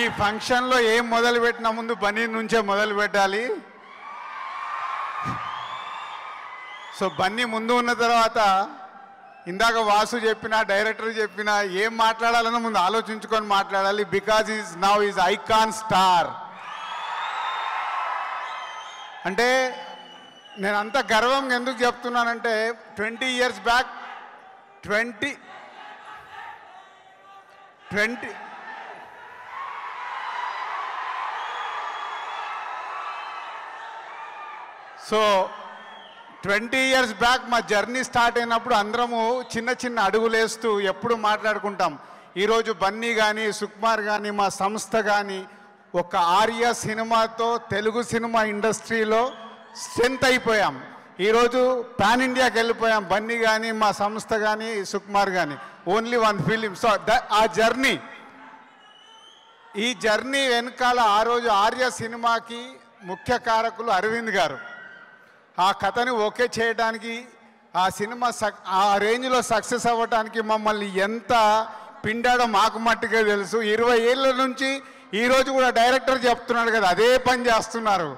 ఈ ఫంక్షన్లో ఏం మొదలు పెట్టిన ముందు బన్నీ నుంచే మొదలు పెట్టాలి. సో బన్నీ ముందు ఉన్న తర్వాత ఇందాక వాసు చెప్పిన డైరెక్టర్ చెప్పిన ఏం మాట్లాడాలన్న ముందు ఆలోచించుకొని మాట్లాడాలి. Because is now is icon star అంటే నేను అంత గర్వంగా ఎందుకు చెప్తున్నానంటే twenty years back twenty twenty so twenty years back మా జర్నీ స్టార్ట్ అయినప్పుడు అందరము చిన్న చిన్న అడుగులేస్తూ ఎప్పుడు మాట్లాడుకుంటాం. ఈరోజు బన్నీ కానీ సుకుమార్ కానీ మా సంస్థ కానీ ఒక ఆర్య సినిమాతో తెలుగు సినిమా ఇండస్ట్రీలో స్ట్రెంత్ అయిపోయాం. ఈరోజు పాన్ ఇండియాకి వెళ్ళిపోయాం. బన్నీ కానీ మా సంస్థ కానీ సుకుమార్ కానీ only one film so the ఆ జర్నీ. ఈ జర్నీ వెనకాల ఆ రోజు ఆర్య సినిమాకి ముఖ్య కారకులు అరవింద్ గారు. ఆ కథని ఓకే చేయడానికి ఆ సినిమా సక్ ఆ రేంజ్లో సక్సెస్ అవ్వడానికి మమ్మల్ని ఎంత పిండాడో మాకు మట్టుకే తెలుసు. ఇరవై ఏళ్ళ నుంచి ఈరోజు కూడా డైరెక్టర్ చెప్తున్నాడు కదా అదే పని చేస్తున్నారు.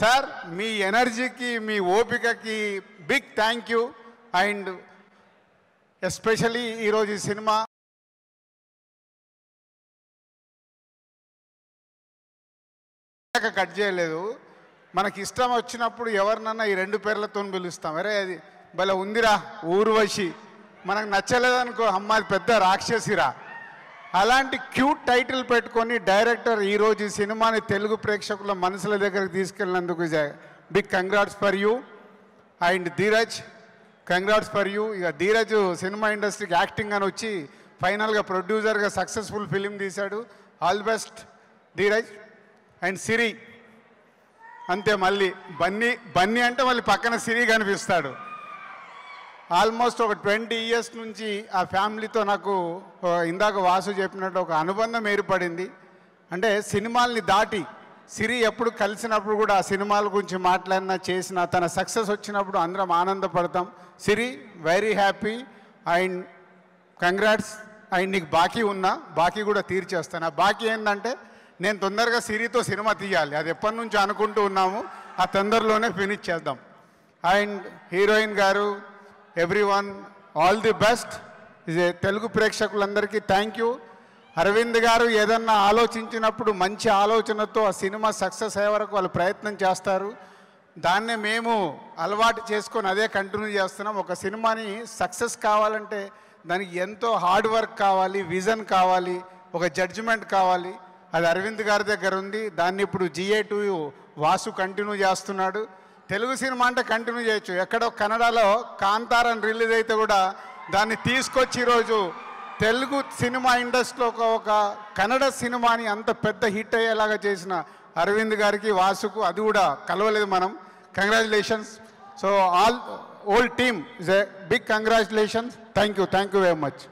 సార్ మీ ఎనర్జీకి మీ ఓపికకి big thank you. And especially ఈరోజు ఈ సినిమా కట్ చేయలేదు. మనకి ఇష్టం వచ్చినప్పుడు ఎవరినన్నా ఈ రెండు పేర్లతో పిలుస్తాం. అరే అది భలే ఉందిరా ఊర్వశి. మనకు నచ్చలేదనుకో అమ్మాది పెద్ద రాక్షసిరా. అలాంటి క్యూట్ టైటిల్ పెట్టుకొని డైరెక్టర్ ఈరోజు ఈ సినిమాని తెలుగు ప్రేక్షకుల మనసుల దగ్గరికి తీసుకెళ్ళినందుకు big congrats for you and Dheeraj. Congrats for you. ఇక ధీరజ్ సినిమా ఇండస్ట్రీకి యాక్టింగ్ అని వచ్చి ఫైనల్గా ప్రొడ్యూసర్గా సక్సెస్ఫుల్ ఫిలిం తీశాడు. All best Dheeraj and Siri. అంతే మళ్ళీ బన్నీ బన్నీ అంటే మళ్ళీ పక్కన సిరి కనిపిస్తాడు. ఆల్మోస్ట్ ఒక ట్వంటీ ఇయర్స్ నుంచి ఆ ఫ్యామిలీతో నాకు ఇందాక వాసు చెప్పినట్టు ఒక అనుబంధం ఏర్పడింది. అంటే సినిమాల్ని దాటి సిరి ఎప్పుడు కలిసినప్పుడు కూడా ఆ సినిమాల గురించి మాట్లాడినా చేసిన తన సక్సెస్ వచ్చినప్పుడు అందరం ఆనందపడతాం. Siri very happy and congrats and నీకు బాకీ ఉన్నా బాకీ కూడా తీర్చేస్తాను. ఆ బాకీ ఏంటంటే నేను తొందరగా సిరితో సినిమా తీయాలి. అది ఎప్పటి నుంచో అనుకుంటూ ఉన్నాము. ఆ తొందరలోనే ఫినిష్ చేద్దాం. అండ్ హీరోయిన్ గారు everyone all the best. ఇది తెలుగు ప్రేక్షకులందరికీ థ్యాంక్ యూ. అరవింద్ గారు ఏదన్నా ఆలోచించినప్పుడు మంచి ఆలోచనతో ఆ సినిమా సక్సెస్ అయ్యే వరకు వాళ్ళు ప్రయత్నం చేస్తారు. దాన్నే మేము అలవాటు చేసుకొని అదే కంటిన్యూ చేస్తున్నాం. ఒక సినిమాని సక్సెస్ కావాలంటే దానికి ఎంతో హార్డ్ వర్క్ కావాలి విజన్ కావాలి ఒక జడ్జిమెంట్ కావాలి. అది అరవింద్ గారి దగ్గర ఉంది. దాన్ని ఇప్పుడు జిఏ టూ వాసు కంటిన్యూ చేస్తున్నాడు. తెలుగు సినిమా అంటే కంటిన్యూ చేయొచ్చు. ఎక్కడో కన్నడలో కాంతారని రిలీజ్ అయితే కూడా దాన్ని తీసుకొచ్చి ఈరోజు తెలుగు సినిమా ఇండస్ట్రీలో ఒక ఒక కన్నడ సినిమాని అంత పెద్ద హిట్ అయ్యేలాగా చేసిన అరవింద్ గారికి వాసుకు అది కూడా కలవలేదు మనం. Congratulations so all whole team is a big congratulations thank you thank you very much